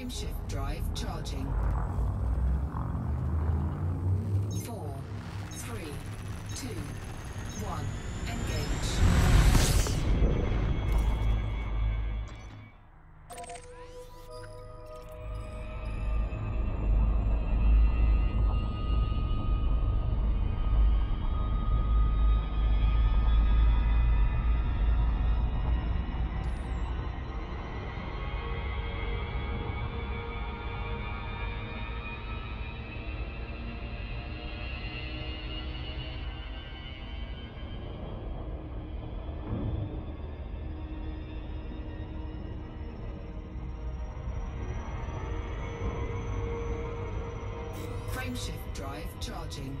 Frameshift drive charging. Frameshift drive charging.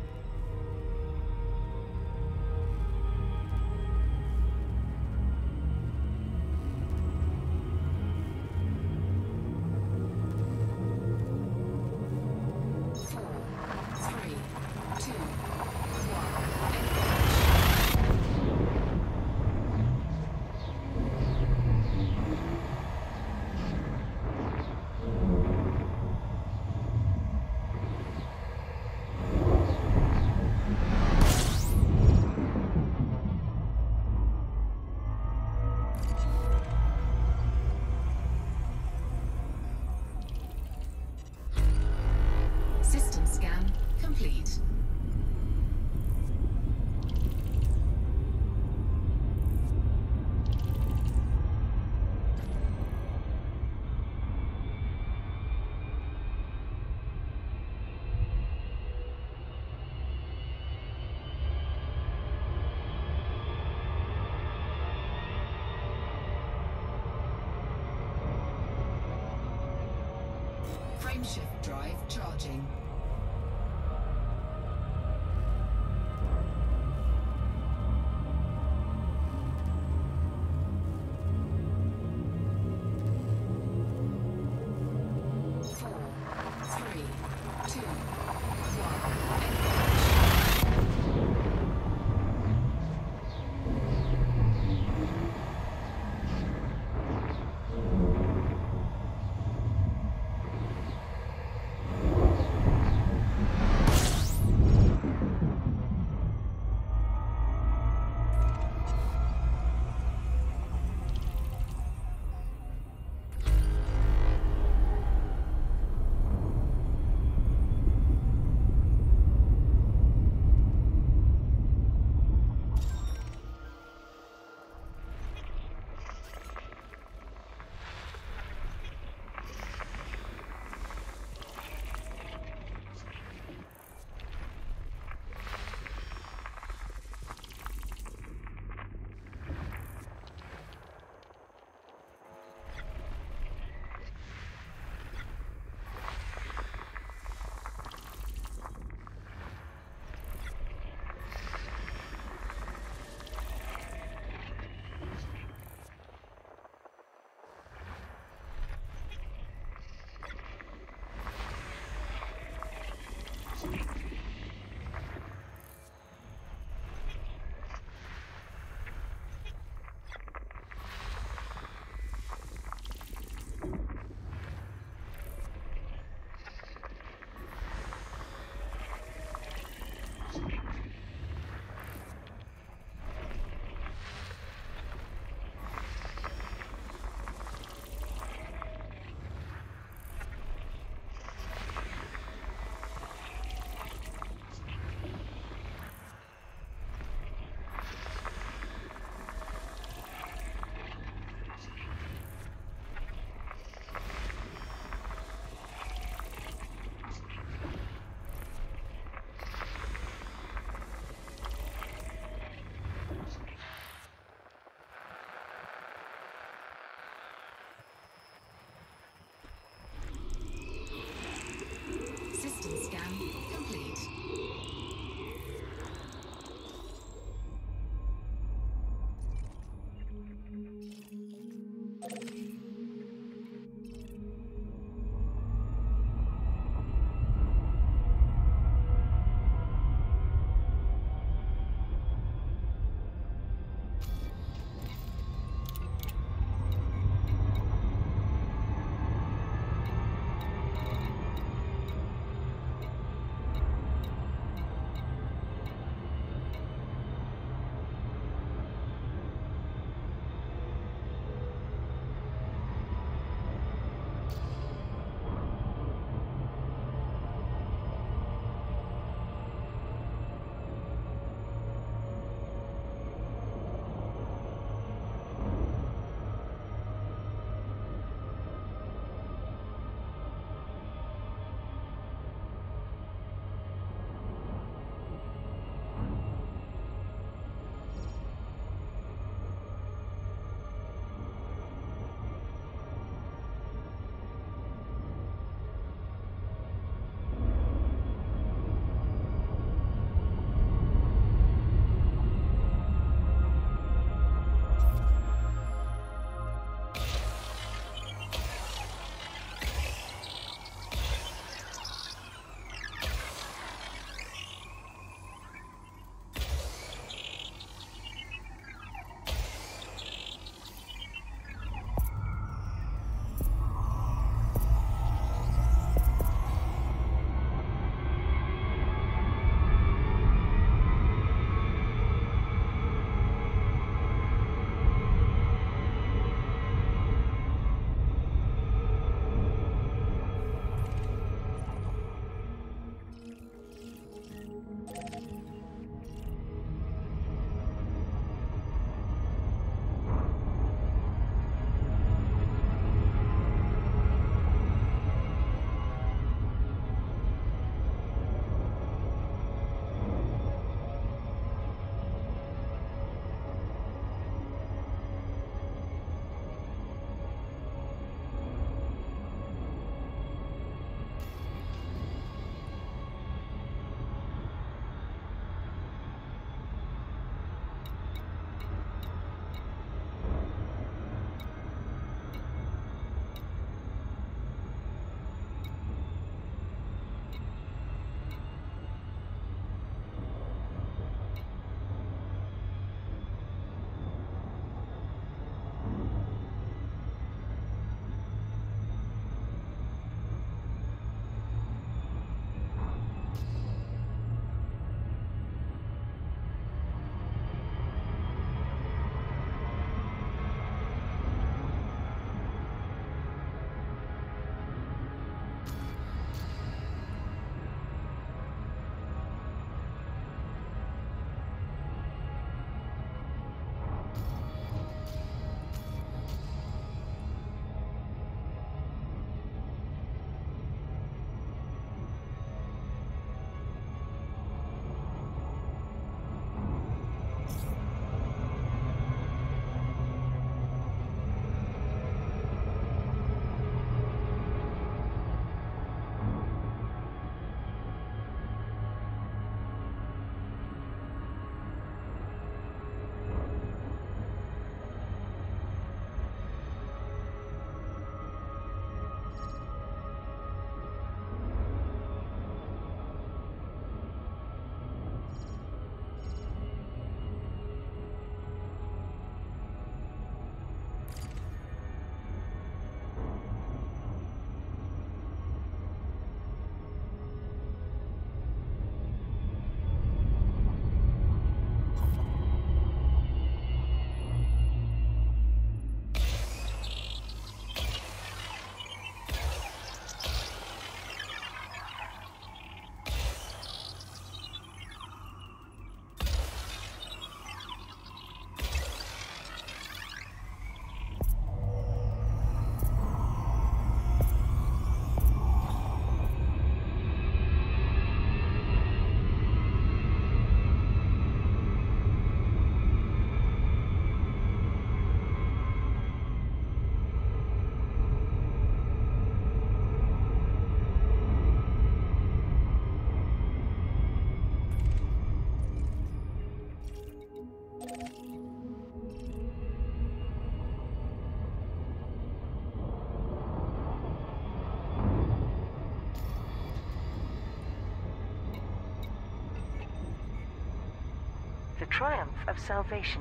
Triumph of Salvation.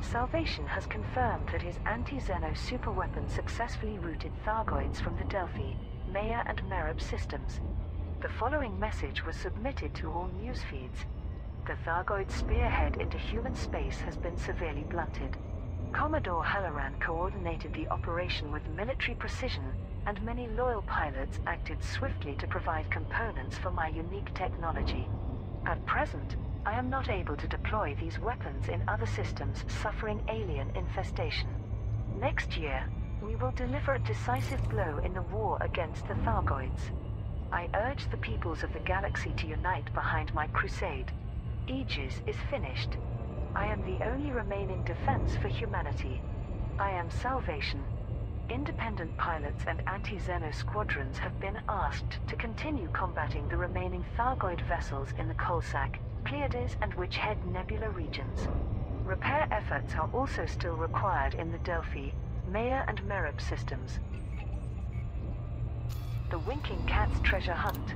Salvation has confirmed that his anti-Xeno superweapon successfully routed Thargoids from the Delphi, Maia and Merope systems. The following message was submitted to all news feeds. The Thargoid spearhead into human space has been severely blunted. Commodore Halloran coordinated the operation with military precision, and many loyal pilots acted swiftly to provide components for my unique technology. At present, I am not able to deploy these weapons in other systems suffering alien infestation. Next year, we will deliver a decisive blow in the war against the Thargoids. I urge the peoples of the galaxy to unite behind my crusade. Aegis is finished. I am the only remaining defense for humanity. I am salvation. Independent pilots and anti-Xeno squadrons have been asked to continue combating the remaining Thargoid vessels in the Coalsack, Pleiades and Witch Head Nebula regions. Repair efforts are also still required in the Delphi, Maia and Merope systems. The Winking Cat's treasure hunt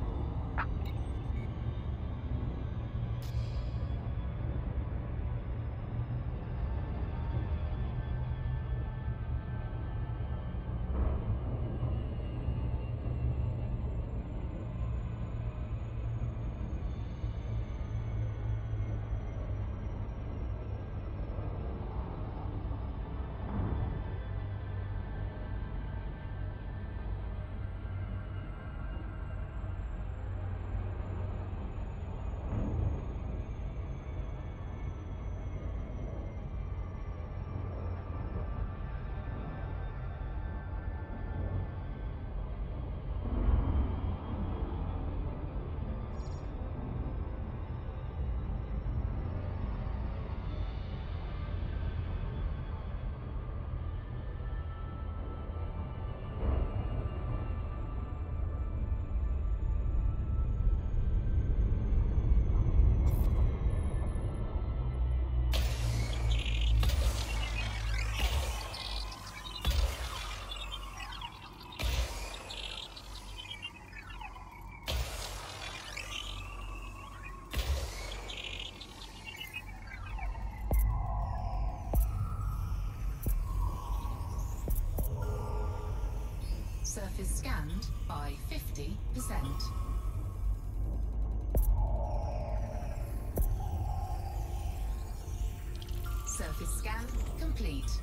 Surface scanned by 50%. Surface scan complete.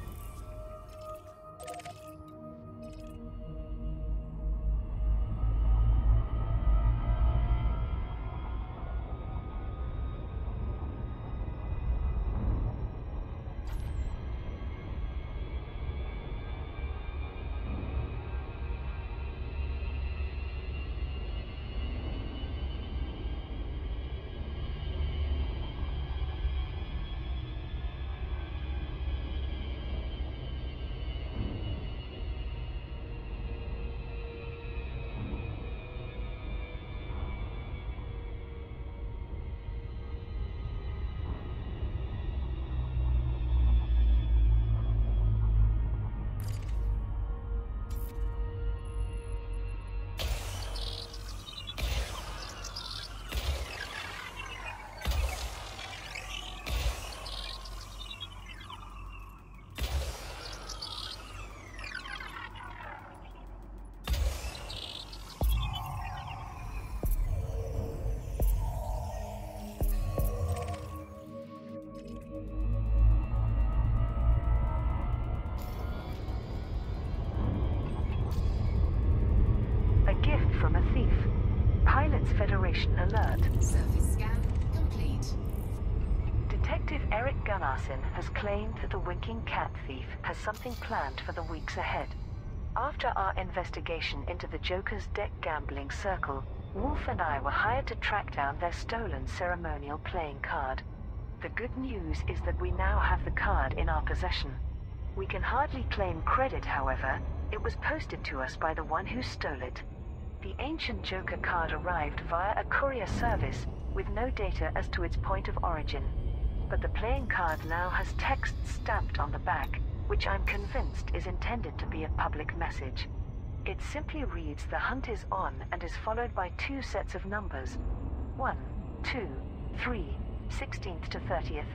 Has claimed that the Winking Cat thief has something planned for the weeks ahead. After our investigation into the Joker's deck gambling circle, Wolf and I were hired to track down their stolen ceremonial playing card. The good news is that we now have the card in our possession. We can hardly claim credit, however. It was posted to us by the one who stole it. The ancient Joker card arrived via a courier service with no data as to its point of origin. But the playing card now has text stamped on the back, which I'm convinced is intended to be a public message. It simply reads the hunt is on and is followed by two sets of numbers 1, 2, 3, 16th to 30th,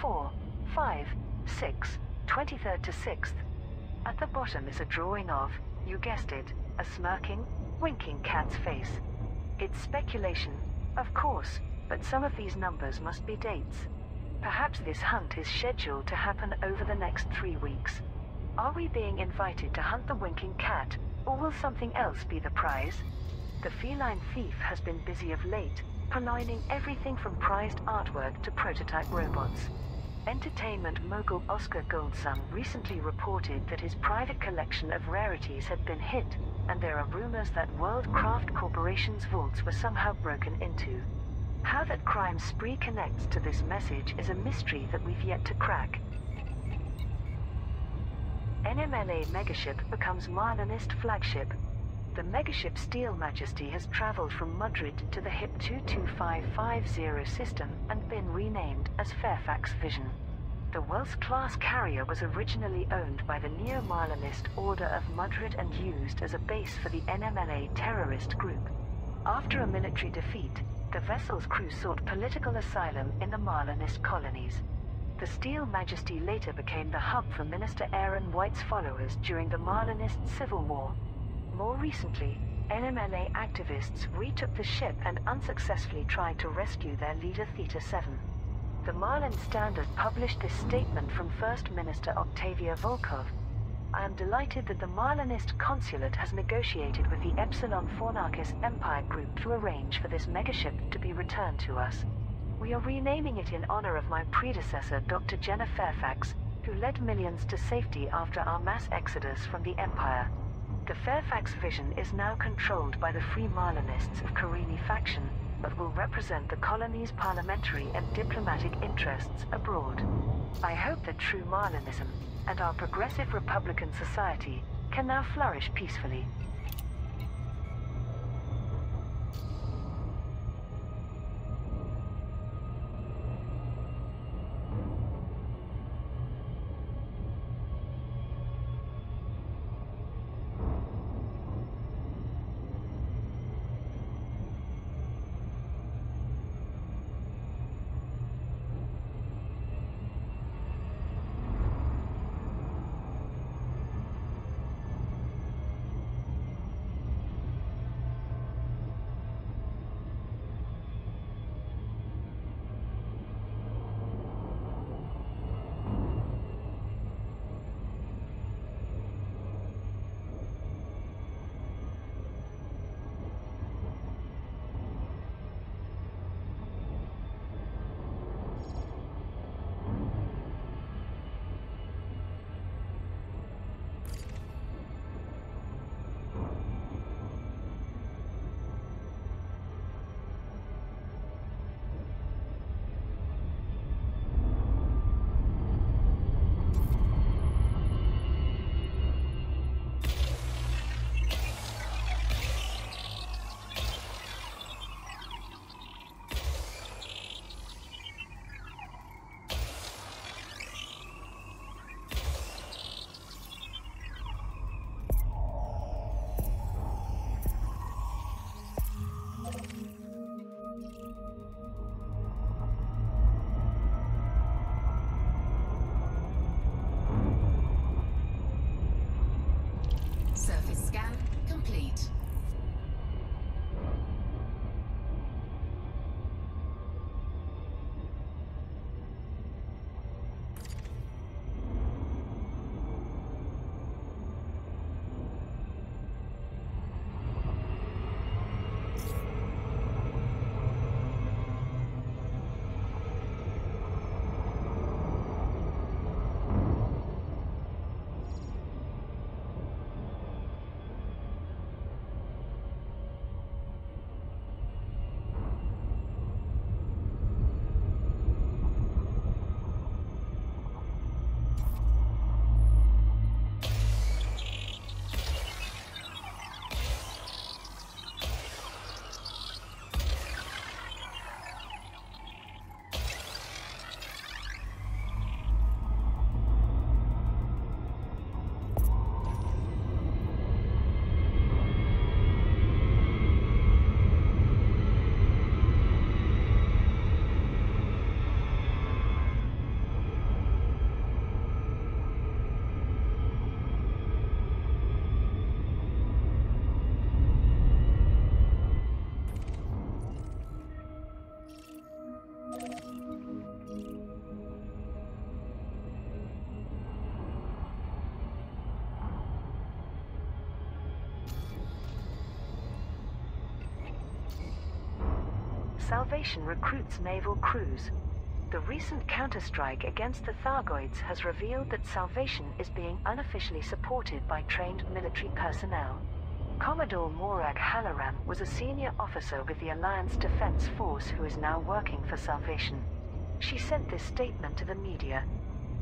4, 5, 6, 23rd to 6th. At the bottom is a drawing of, you guessed it, a smirking, winking cat's face. It's speculation, of course, but some of these numbers must be dates. Perhaps this hunt is scheduled to happen over the next three weeks. Are we being invited to hunt the winking cat, or will something else be the prize? The feline thief has been busy of late, purloining everything from prized artwork to prototype robots. Entertainment mogul Oscar Goldson recently reported that his private collection of rarities had been hit, and there are rumors that World Craft Corporation's vaults were somehow broken into. How that crime spree connects to this message is a mystery that we've yet to crack. NMLA Megaship becomes Marlinist flagship. The Megaship Steel Majesty has traveled from Madrid to the HIP 22550 system and been renamed as Fairfax Vision. The Wells-class carrier was originally owned by the Neo-Marlinist Order of Madrid and used as a base for the NMLA terrorist group. After a military defeat, the vessel's crew sought political asylum in the Marlinist colonies. The Steel Majesty later became the hub for Minister Aaron White's followers during the Marlinist Civil War. More recently, NMLA activists retook the ship and unsuccessfully tried to rescue their leader Theta 7. The Marlin Standard published this statement from First Minister Octavia Volkov. I am delighted that the Marlinist consulate has negotiated with the Epsilon Fornacis Empire Group to arrange for this megaship to be returned to us. We are renaming it in honor of my predecessor, Dr. Jenna Fairfax, who led millions to safety after our mass exodus from the Empire. The Fairfax Vision is now controlled by the Free Marlinists of Carini faction, but will represent the colony's parliamentary and diplomatic interests abroad. I hope that true Marlinism and our progressive Republican society can now flourish peacefully. Salvation recruits naval crews. The recent counterstrike against the Thargoids has revealed that Salvation is being unofficially supported by trained military personnel. Commodore Morag Halloran was a senior officer with the Alliance Defense Force who is now working for Salvation. She sent this statement to the media.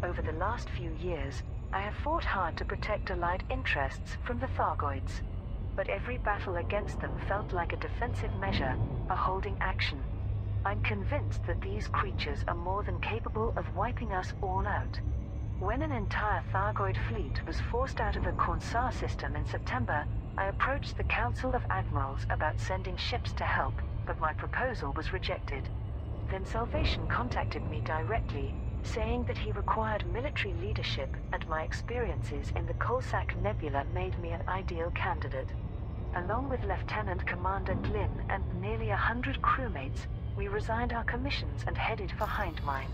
Over the last few years, I have fought hard to protect Allied interests from the Thargoids. But every battle against them felt like a defensive measure, a holding action. I'm convinced that these creatures are more than capable of wiping us all out. When an entire Thargoid fleet was forced out of the Corsair system in September, I approached the Council of Admirals about sending ships to help, but my proposal was rejected. Then Salvation contacted me directly, saying that he required military leadership and my experiences in the Coalsack Nebula made me an ideal candidate. Along with Lieutenant Commander Glynn and nearly a hundred crewmates, we resigned our commissions and headed for Hindmine.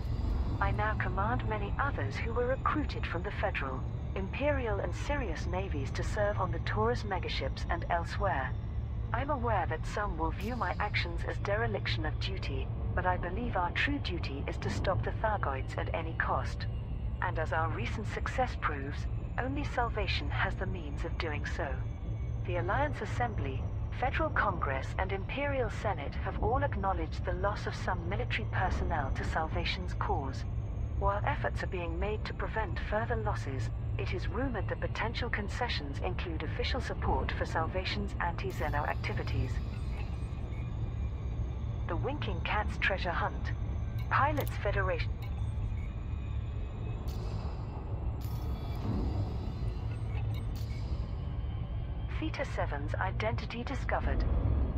I now command many others who were recruited from the Federal, Imperial and Sirius navies to serve on the Taurus megaships and elsewhere. I'm aware that some will view my actions as dereliction of duty, but I believe our true duty is to stop the Thargoids at any cost. And as our recent success proves, only Salvation has the means of doing so. The Alliance Assembly, Federal Congress, and Imperial Senate have all acknowledged the loss of some military personnel to Salvation's cause. While efforts are being made to prevent further losses, it is rumored that potential concessions include official support for Salvation's anti-Xeno activities. The Winking Cat's Treasure Hunt. Pilots Federation. Theta 7's identity discovered.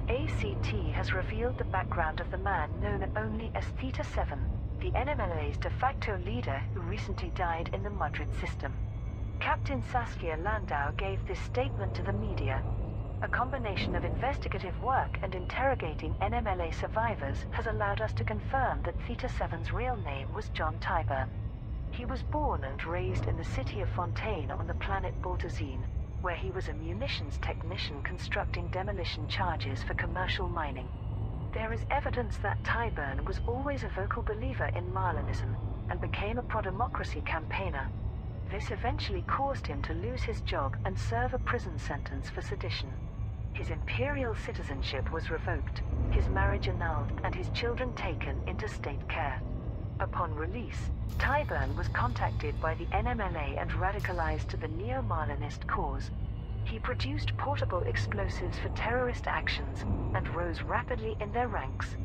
ACT has revealed the background of the man known only as Theta 7, the NMLA's de facto leader who recently died in the Madrid system. Captain Saskia Landau gave this statement to the media. A combination of investigative work and interrogating NMLA survivors has allowed us to confirm that Theta 7's real name was John Tyburn. He was born and raised in the city of Fontaine on the planet Baltazine, where he was a munitions technician constructing demolition charges for commercial mining. There is evidence that Tyburn was always a vocal believer in Marlinism and became a pro-democracy campaigner. This eventually caused him to lose his job and serve a prison sentence for sedition. His imperial citizenship was revoked, his marriage annulled, and his children taken into state care. Upon release, Tyburn was contacted by the NMLA and radicalized to the Neo-Marlinist cause. He produced portable explosives for terrorist actions and rose rapidly in their ranks.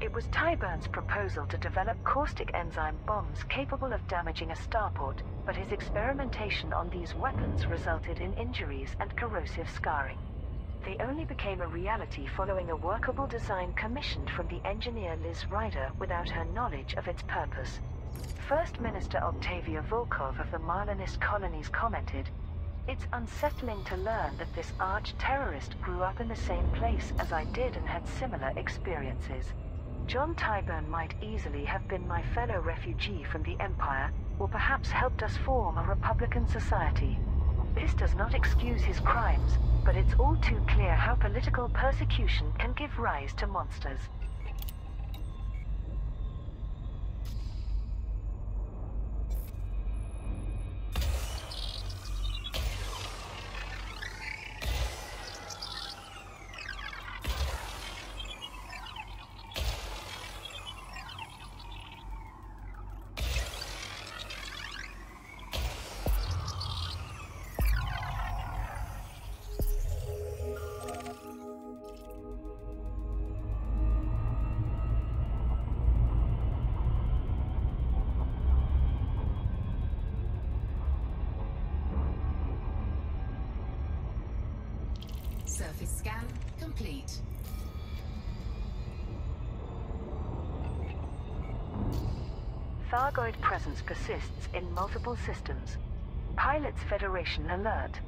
It was Tyburn's proposal to develop caustic enzyme bombs capable of damaging a starport, but his experimentation on these weapons resulted in injuries and corrosive scarring. They only became a reality following a workable design commissioned from the engineer Liz Ryder without her knowledge of its purpose. First Minister Octavia Volkov of the Marlinist colonies commented, It's unsettling to learn that this arch-terrorist grew up in the same place as I did and had similar experiences. John Tyburn might easily have been my fellow refugee from the Empire, or perhaps helped us form a Republican society. This does not excuse his crimes, but it's all too clear how political persecution can give rise to monsters. Multiple systems. Pilots Federation alert.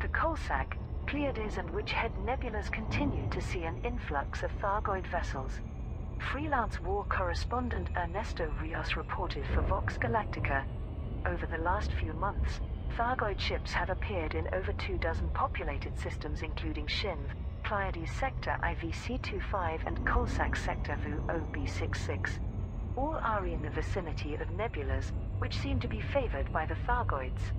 The Coalsack, Pleiades and Witchhead nebulas continue to see an influx of Thargoid vessels. Freelance war correspondent Ernesto Rios reported for Vox Galactica. Over the last few months, Thargoid ships have appeared in over two dozen populated systems including Shinv, Pleiades sector IVC-25 and Coalsack sector VU OB-66. All are in the vicinity of nebulas, which seem to be favored by the Thargoids.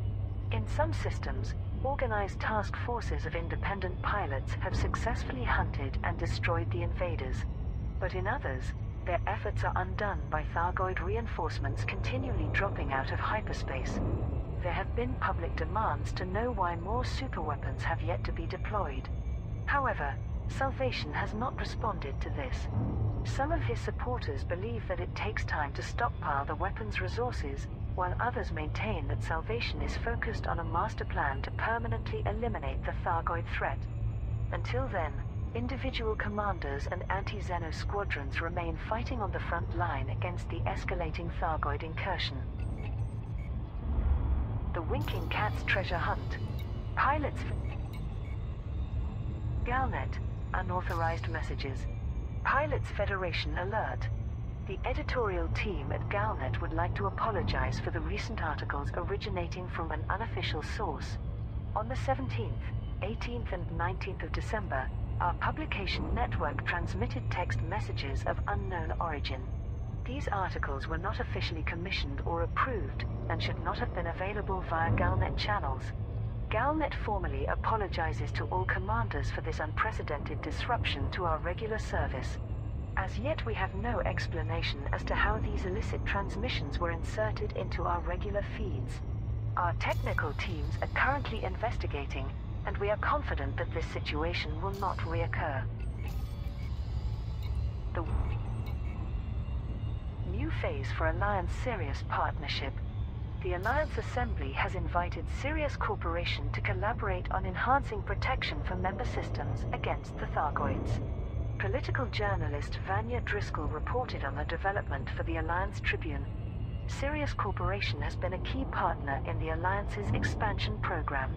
In some systems, organized task forces of independent pilots have successfully hunted and destroyed the invaders. But in others, their efforts are undone by Thargoid reinforcements continually dropping out of hyperspace. There have been public demands to know why more superweapons have yet to be deployed. However, Salvation has not responded to this. Some of his supporters believe that it takes time to stockpile the weapon's resources, while others maintain that Salvation is focused on a master plan to permanently eliminate the Thargoid threat. Until then, individual commanders and anti-Xeno squadrons remain fighting on the front line against the escalating Thargoid incursion. The Winking Cat's treasure hunt. Pilots... Galnet, unauthorized messages. Pilots Federation alert. The editorial team at Galnet would like to apologize for the recent articles originating from an unofficial source. On the 17th, 18th and 19th of December, our publication network transmitted text messages of unknown origin. These articles were not officially commissioned or approved and should not have been available via Galnet channels. Galnet formally apologizes to all commanders for this unprecedented disruption to our regular service. As yet we have no explanation as to how these illicit transmissions were inserted into our regular feeds. Our technical teams are currently investigating, and we are confident that this situation will not reoccur. The new phase for Alliance Sirius partnership the Alliance Assembly has invited Sirius Corporation to collaborate on enhancing protection for member systems against the Thargoids. Political journalist Vanya Driscoll reported on the development for the Alliance Tribune. Sirius Corporation has been a key partner in the Alliance's expansion program.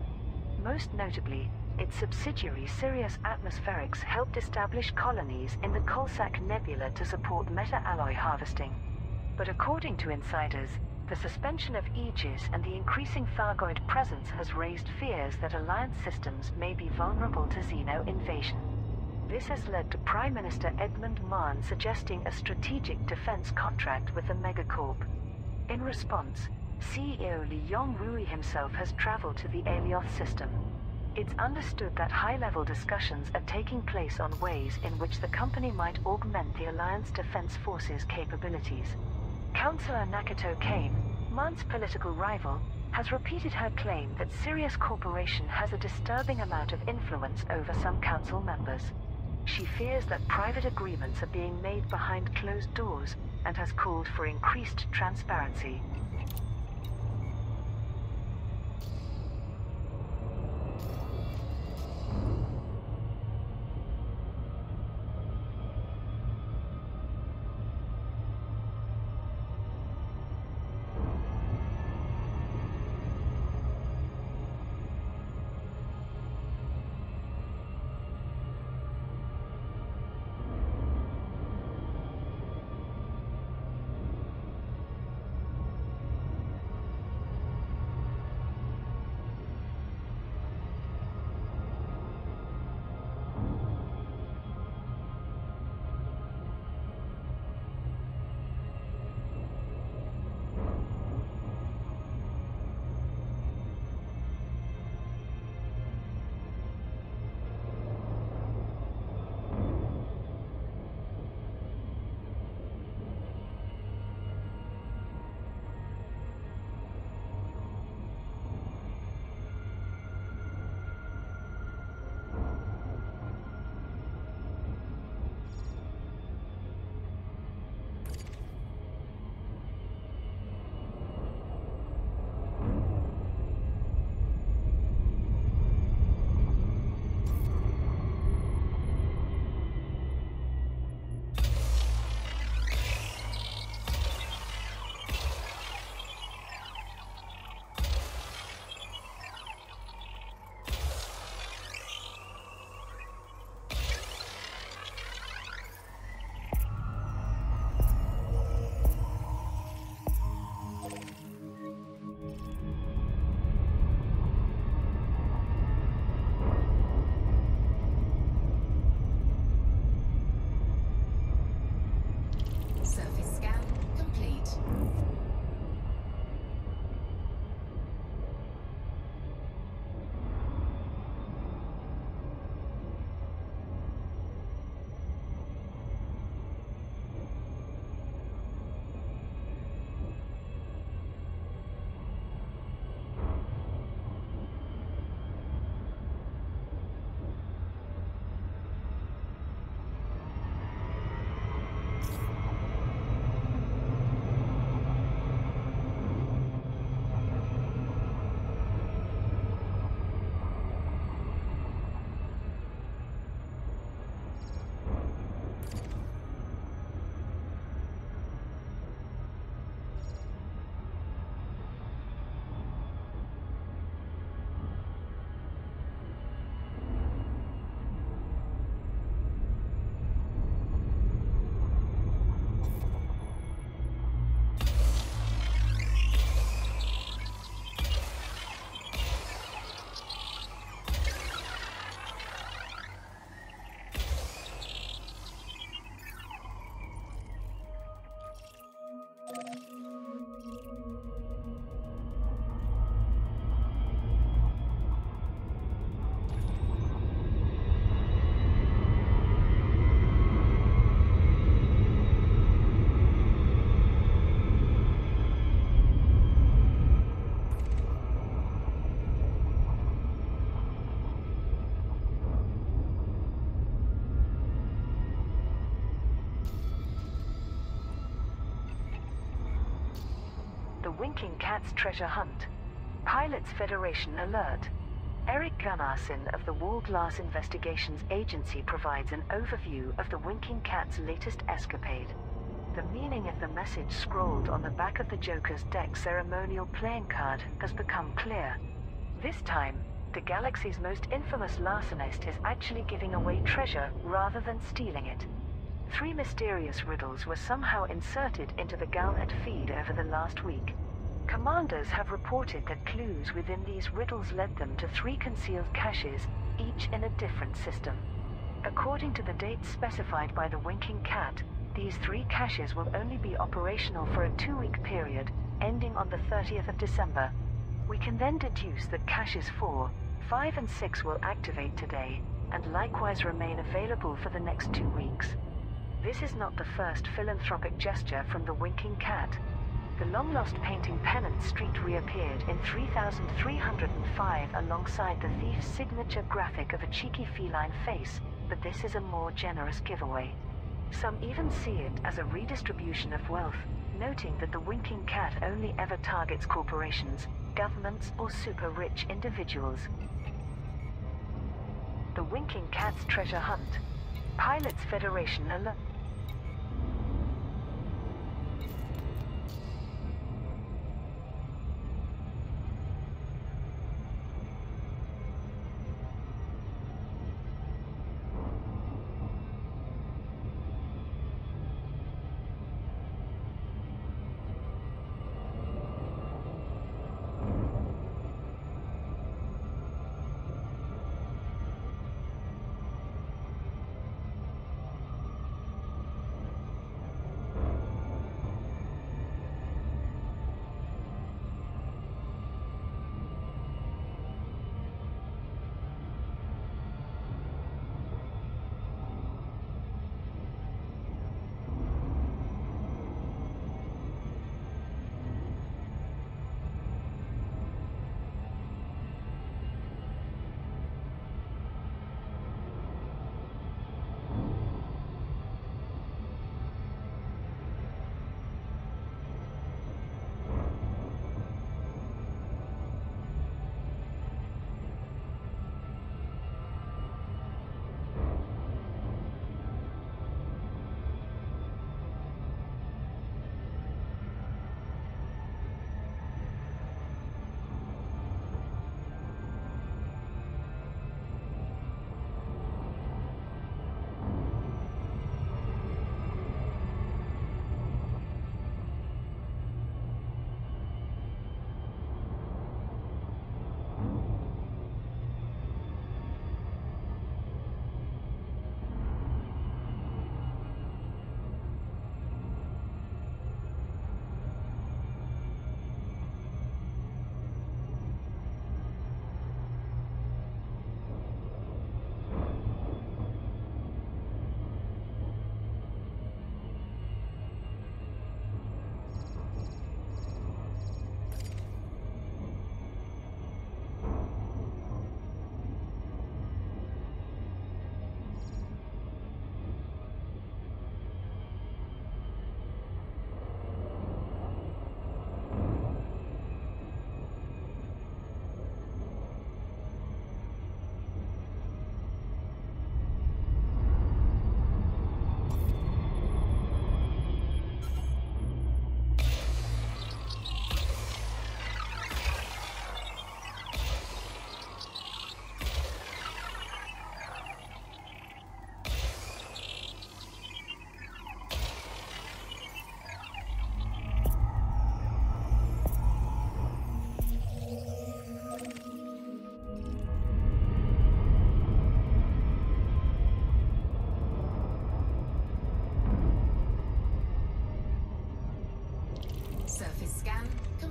Most notably, its subsidiary Sirius Atmospherics helped establish colonies in the Coalsack Nebula to support meta-alloy harvesting. But according to insiders, the suspension of Aegis and the increasing Thargoid presence has raised fears that Alliance systems may be vulnerable to Xeno invasion. This has led to Prime Minister Edmund Mahn suggesting a strategic defense contract with the Megacorp. In response, CEO Li Yongrui himself has traveled to the Alioth system. It's understood that high-level discussions are taking place on ways in which the company might augment the Alliance Defense Forces capabilities. Councillor Nakato Kane, Mahn's political rival, has repeated her claim that Sirius Corporation has a disturbing amount of influence over some council members. She fears that private agreements are being made behind closed doors and has called for increased transparency. Winking Cat's treasure hunt. Pilots Federation alert. Eric Gunnarsson of the Wallglass Investigations Agency provides an overview of the Winking Cat's latest escapade. The meaning of the message scrawled on the back of the Joker's deck ceremonial playing card has become clear. This time, the galaxy's most infamous larcenist is actually giving away treasure rather than stealing it. Three mysterious riddles were somehow inserted into the Galnet feed over the last week. Commanders have reported that clues within these riddles led them to three concealed caches, each in a different system. According to the dates specified by the Winking Cat, these three caches will only be operational for a two-week period, ending on the 30th of December. We can then deduce that caches 4, 5 and 6 will activate today, and likewise remain available for the next two weeks. This is not the first philanthropic gesture from the Winking Cat. The long-lost painting Pennant Street reappeared in 3305 alongside the thief's signature graphic of a cheeky feline face, but this is a more generous giveaway. Some even see it as a redistribution of wealth, noting that the Winking Cat only ever targets corporations, governments, or super-rich individuals. The Winking Cat's treasure hunt. Pilots Federation alert.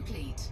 Complete.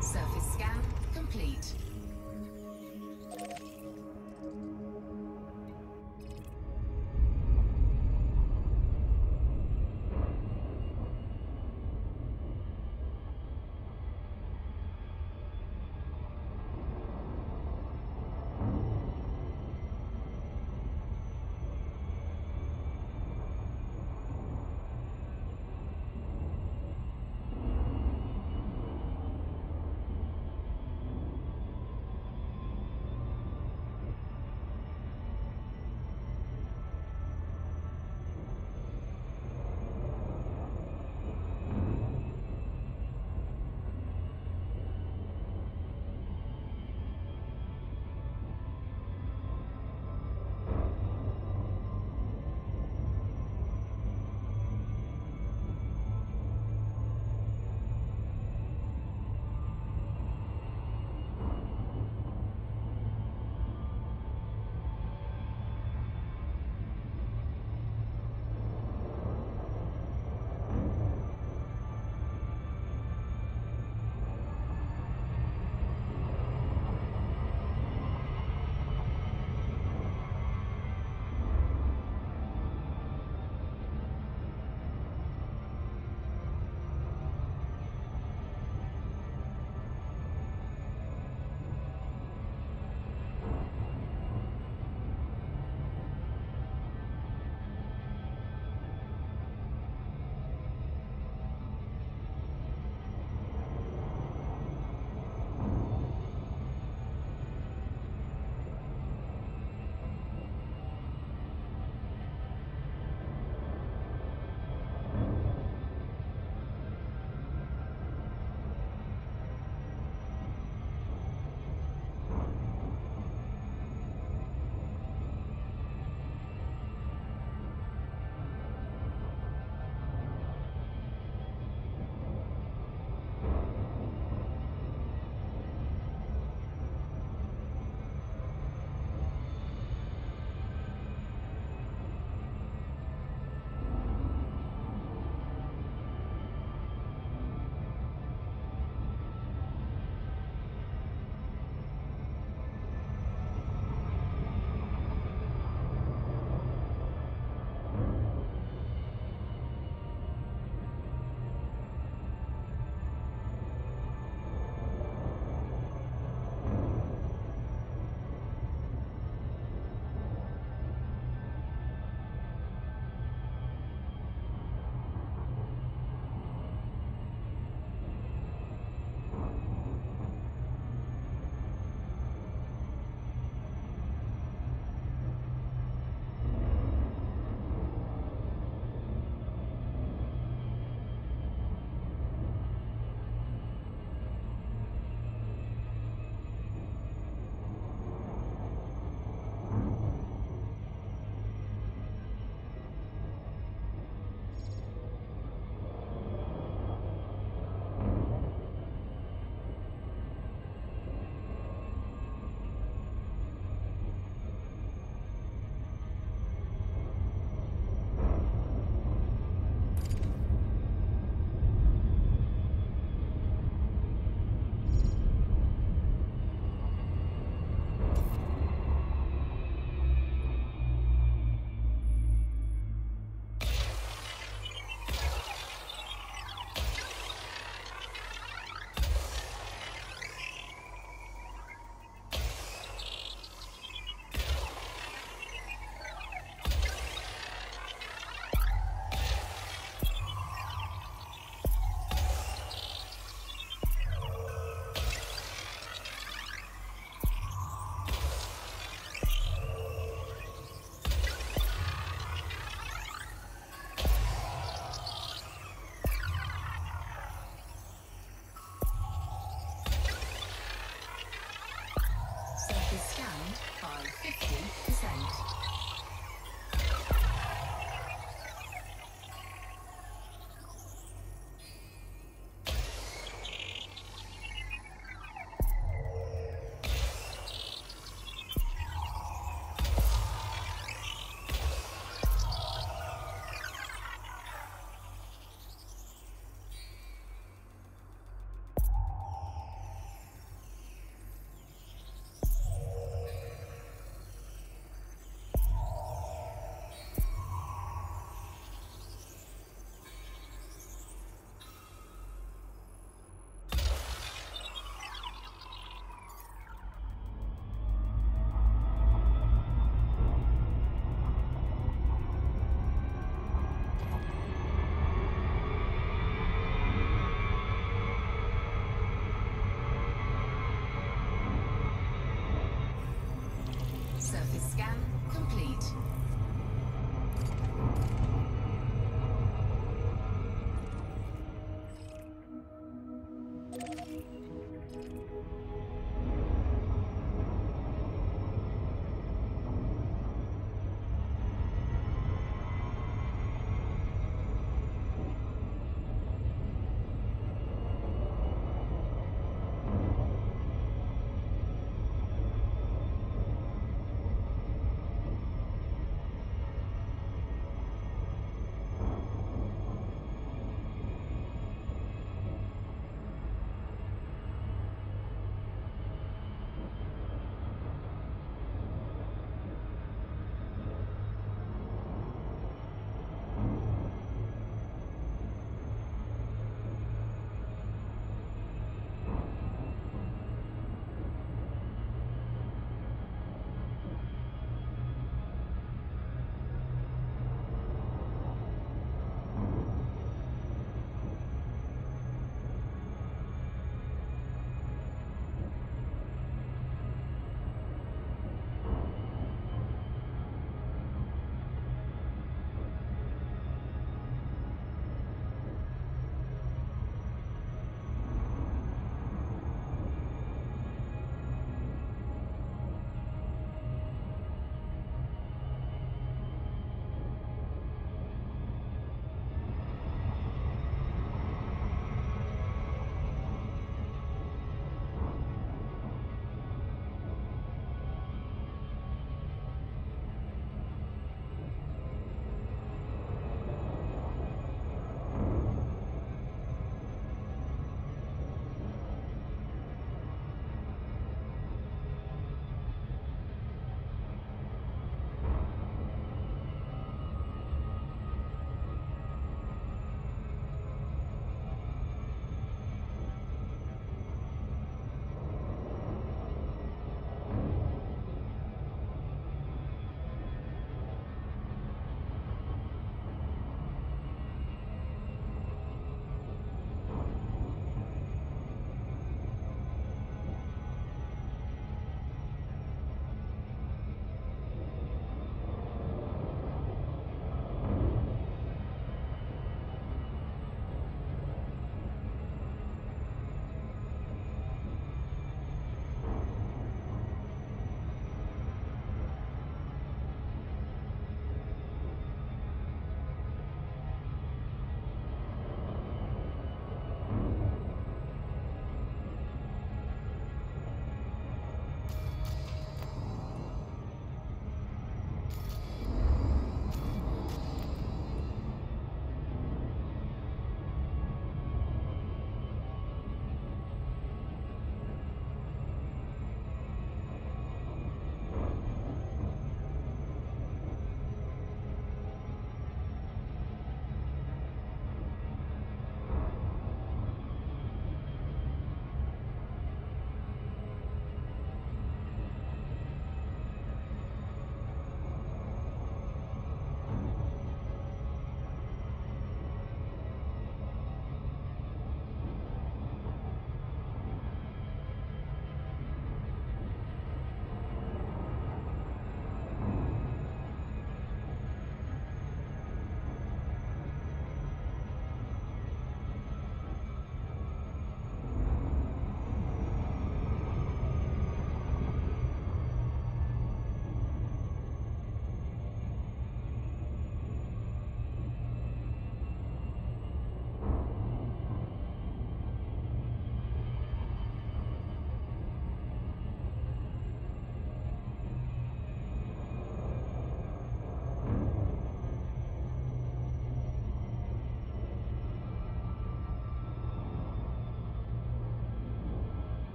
Surface scan complete.